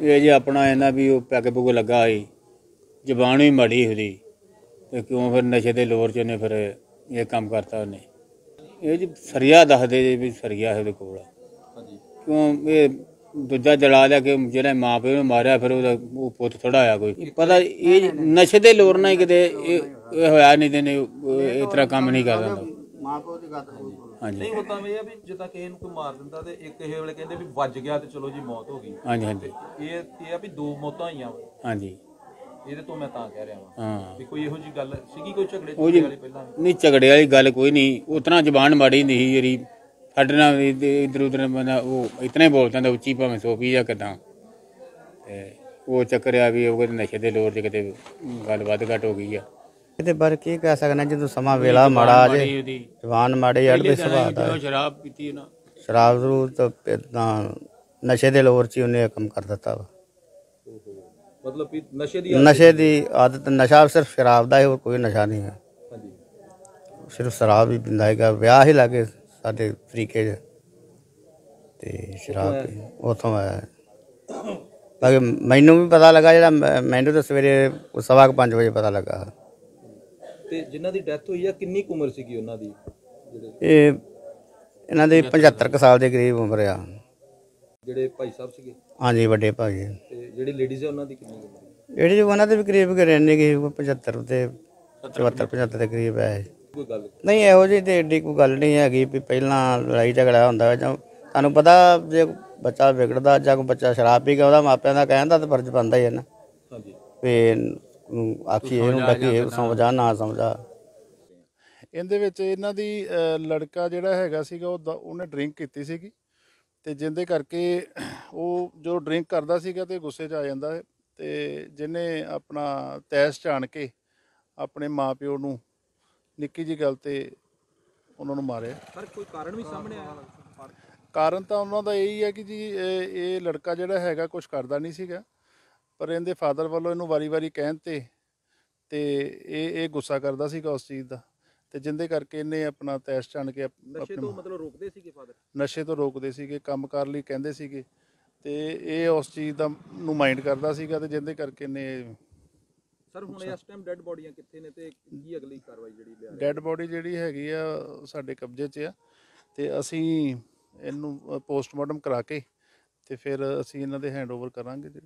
ਇਹ ਜੀ ਆਪਣਾ ਇਹਨਾਂ ਵੀ ਉਹ ਪੈਗ ਪੁਗ ਲੱਗਾ ਸੀ। ਜ਼ਬਾਨ ਵੀ ਮਾੜੀ ਉਹਦੀ। ਤੇ ਕਿਉਂ ਫਿਰ ਨਸ਼ੇ ਦੇ ਲੋਰ ਚ ਉਹਨੇ ਫਿਰ ਇਹ ਕੰਮ ਕਰਤਾ ਉਹਨੇ। ਇਹ ਜੀ ਸਰੀਆ ਦੱਸਦੇ ਜੀ ਵੀ ਸਰੀਆ ਉਹਦੇ ਕੋਲ। ਹਾਂਜੀ। ਕਿਉਂ ਇਹ ਦੂਜਾ ਜਲਾ ਲਿਆ ਕਿ ਜਿਹੜਾ ਮਾਂ ਪਿਓ ਨੂੰ ਮਾਰਿਆ ਫਿਰ ਉਹਦਾ ਉਹ ਪੁੱਤ ਥੋੜਾ ਆਇਆ ਕੋਈ। ਪਤਾ ਇਹ ਨਸ਼ੇ ਦੇ ਲੋਰ ਨਾਲ ਹੀ ਕਿਤੇ ਇਹ ਇਹ ਹੋਇਆ ਨਹੀਂ ਤੇ ਨੇ ਇਸ ਤਰ੍ਹਾਂ ਕੰਮ ਨਹੀਂ ਕਰਦਾ ਹੁੰਦਾ ਹਾਂਜੀ। ਨਹੀਂ ਹੁੰਦਾ ਵੀ ਇਹ ਆ ਵੀ ਜਿੱਦਾਂ ਕਿਸੇ ਨੂੰ ਕੋਈ ਮਾਰ ਦਿੰਦਾ ਤੇ ਇੱਕ ਇਹ ਵੇਲੇ ਕਹਿੰਦੇ ਵੀ ਵੱਜ ਗਿਆ ਤੇ ਚਲੋ ਜੀ ਮੌਤ ਹੋ ਗਈ। ਹਾਂਜੀ ਹਾਂਜੀ। ਇਹ ਇਹ ਆ ਵੀ ਦੋ ਮੌਤਾਂ ਹੋਈਆਂ। ਹਾਂਜੀ। ਇਹਦੇ ਤੋਂ ਮੈਂ ਤਾਂ ਕਹਿ ਰਿਹਾ ਵਾਂ ਹਾਂ। ਵੀ ਕੋਈ ਇਹੋ ਜੀ ਗੱਲ ਸੀਗੀ ਕੋਈ ਝਗੜੇ ਵਾਲੀ ਪਹਿਲਾਂ ਨਹੀਂ ਝਗੜੇ ਵਾਲੀ ਗੱਲ ਕੋਈ ਨਹੀਂ। ਉਤਨਾ ਜ਼ਬਾਨ ਮਾੜੀ ਨਹੀਂ ਸੀ ਜਿਹੜੀ ਸਾਡੇ ਨਾਲ ਇਧਰ ਉਧਰ ਬੰਦਾ ਉਹ ਇਤਨਾ ਹੀ ਬੋਲ ਜਾਂਦਾ ਉੱਚੀ ਭਾਵੇਂ ਸੋਪੀ ਜਾਂ ਕਿਦਾਂ। ਤੇ ਉਹ ਚੱਕਰ ਆ ਵੀ ਉਹ ਕਹਿੰਦੇ ਨਸ਼ੇ ਦੇ ਲੋਰ 'ਚ ਕਿਤੇ ਗੱਲ ਵੱਧ ਘੱਟ ਹੋ ਗਈ ਆ। ਇਹਦੇ ਬਾਰੇ ਕੀ ਕਹਿ ਸਕਣਾ ਜਦੋਂ ਸਮਾਂ ਵੇਲਾ ਮਾੜਾ ਆ ਜੇ। ਜਵਾਨ ਮਾੜੇ ਅੜਦੇ ਸੁਭਾਅ ਦਾ ਸ਼ਰਾਬ ਪੀਤੀ ਨਾ ਸ਼ਰਾਬ ਜ਼ਰੂਰ ਤਾਂ ਨਸ਼ੇ ਦੇ ਲੋਰ 'ਚ ਉਹਨੇ ਕੰਮ ਕਰ ਦਿੱਤਾ ਵਾ। ਮਤਲਬ ਨਸ਼ੇ ਦੀ ਨਸ਼ੇ ਦੀ ਆਦਤ ਨਸ਼ਾ ਸਿਰਫ ਸ਼ਰਾਬ ਦਾ ਹੀ ਹੋਰ ਕੋਈ ਨਸ਼ਾ ਨਹੀਂ ਹੈ। ਹਾਂਜੀ। ਸਿਰਫ ਸ਼ਰਾਬ ਹੀ ਪੀਂਦਾ ਹੈਗਾ ਵਿਆਹ ਹੀ ਲਾਗੇ ਸਾਡੇ ਤਰੀਕੇ 'ਚ। ਤੇ ਸ਼ਰਾਬ ਪੀ ਉਥੋਂ ਆਇਆ ਬਾਕੀ ਮੈਨੂੰ ਵੀ ਪਤਾ ਲੱਗਾ ਜਿਹੜਾ ਮੈਂ- ਮੈਨੂੰ ਤਾਂ ਸਵੇਰੇ ਸਵਾ ਕੁ ਪੰਜ ਵਜੇ ਪਤਾ ਲੱਗਾ। ਤੇ ਜਿਨ੍ਹਾਂ ਦੀ ਡੈਥ ਹੋਈ ਆ ਕਿੰਨੀ ਕੁ ਉਮਰ ਸੀਗੀ ਉਹਨਾਂ ਦੀ? ਜਿਹੜੇ ਇਹ ਇਹਨਾਂ ਦੀ 75 ਕੁ ਸਾਲ ਦੇ ਕਰੀਬ ਉਮਰ ਆ। ਜਿਹੜੇ ਭਾਈ ਸਾਹਿਬ ਸੀਗੇ? ਹਾਂਜੀ ਵੱਡੇ ਭਾਜੀ ਤੇ ਜਿਹੜੀ ਲੇਡੀਜ਼ ਆ ਉਹਨਾਂ ਦੀ ਕਿੰਨੀ ਉਮਰ? ਹੈ ਜਿਹੜੀ ਉਹਨਾਂ ਦੇ ਵੀ ਕਰੀਬ ਕਰਿਆਨੇ ਗਏ 75 ਤੇ 74 75 ਦੇ ਕਰੀਬ ਹੈ ਕੋਈ ਗੱਲ ਨਹੀਂ ਇਹੋ ਜਿਹੀ ਤੇ ਏਡੀ ਕੋਈ ਗੱਲ ਨਹੀਂ ਹੈਗੀ ਵੀ ਪਹਿਲਾਂ ਲੜਾਈ ਝਗੜਾ ਹੁੰਦਾ ਜਾਂ ਤੁਹਾਨੂੰ ਪਤਾ ਜੇ ਬੱਚਾ ਵਿਗੜਦਾ ਜਾਂ ਕੋਈ ਬੱਚਾ ਸ਼ਰਾਬ ਪੀ ਕੇ ਉਹਦਾ ਮਾਪਿਆਂ ਦਾ ਕਹਿਣ ਦਾ ਤਾਂ ਫਰਜ਼ ਬਣਦਾ ਹੀ ਹੈ ਨਾ। ਹਾਂਜੀ। ਵੀ ਆਖੀ ਇਹਨੂੰ ਡੱਕੀ ਇਹ ਸਮਝਾ ਨਾ ਸਮਝਾ। ਇਹਦੇ ਵਿੱਚ ਇਹਨਾਂ ਦੀ ਲੜਕਾ ਜਿਹੜਾ ਹੈਗਾ ਸੀਗਾ ਉਹ ਦ- ਉਹਨੇ ਡਰਿੰਕ ਕੀਤੀ ਸੀਗੀ ਤੇ ਜਿੰਦੇ ਕਰਕੇ ਉਹ ਜੋ ਡਰਿੰਕ ਕਰਦਾ ਸੀਗਾ ਤੇ ਗੁੱਸੇ 'ਚ ਆ ਜਾਂਦਾ ਹੈ ਤੇ ਜਿਹਨੇ ਆਪਣਾ ਤੈਸ ਚਾਣ ਕੇ ਆਪਣੇ ਮਾਪਿਓ ਨੂੰ ਨਿੱਕੀ ਜੀ ਗੱਲ ਤੇ ਉਹਨਾਂ ਨੂੰ ਮਾਰਿਆ। ਪਰ ਕੋਈ ਕਾਰਨ ਵੀ ਸਾਹਮਣੇ ਆਇਆ? ਕਾਰਨ ਤਾਂ ਉਹਨਾਂ ਦਾ ਇਹੀ ਹੈ ਕਿ ਜੀ ਇਹ ਇਹ ਲੜਕਾ ਜਿਹੜਾ ਹੈਗਾ ਕੁਝ ਕਰਦਾ ਨਹੀਂ ਸੀਗਾ। ਪਰ ਇਹਦੇ ਫਾਦਰ ਵੱਲੋਂ ਇਹਨੂੰ ਵਾਰੀ-ਵਾਰੀ ਕਹਿਣ ਤੇ ਤੇ ਇਹ ਇਹ ਗੁੱਸਾ ਕਰਦਾ ਸੀਗਾ ਉਸ ਚੀਜ਼ ਦਾ। ਤੇ ਜਿੰਦੇ ਕਰਕੇ ਇਹਨੇ ਆਪਣਾ ਤੈਸ਼ ਚਣ ਕੇ ਨਸ਼ੇ ਤੋਂ ਮਤਲਬ ਰੋਕਦੇ ਸੀਗੇ ਫਾਦਰ? ਨਸ਼ੇ ਤੋਂ ਰੋਕਦੇ ਸੀਗੇ ਕੰਮ ਕਰ ਲਈ ਕਹਿੰਦੇ ਸੀਗੇ। ਤੇ ਇਹ ਉਸ ਚੀਜ਼ ਦਾ ਨੂੰ ਮਾਈਂਡ ਕਰਦਾ ਸੀਗਾ ਤੇ ਜਿੰਦੇ ਕਰਕੇ ਇਹਨੇ ਸਰ ਹੁਣ ਇਸ ਟਾਈਮ ਡੈੱਡ ਬੋਡੀਆਂ ਕਿੱਥੇ ਨੇ ਤੇ ਕੀ ਅਗਲੀ ਕਾਰਵਾਈ ਜਿਹੜੀ ਲਿਆ ਡੈੱਡ ਬੋਡੀ ਜਿਹੜੀ ਹੈਗੀ ਆ ਸਾਡੇ ਕਬਜ਼ੇ 'ਚ ਆ ਤੇ ਅਸੀਂ ਇਹਨੂੰ ਪੋਸਟਮਾਰਟਮ ਕਰਾ ਕੇ ਤੇ ਫਿਰ ਅਸੀਂ ਇਹਨਾਂ ਦੇ ਹੈਂਡਓਵਰ ਕਰਾਂਗੇ ਜੀ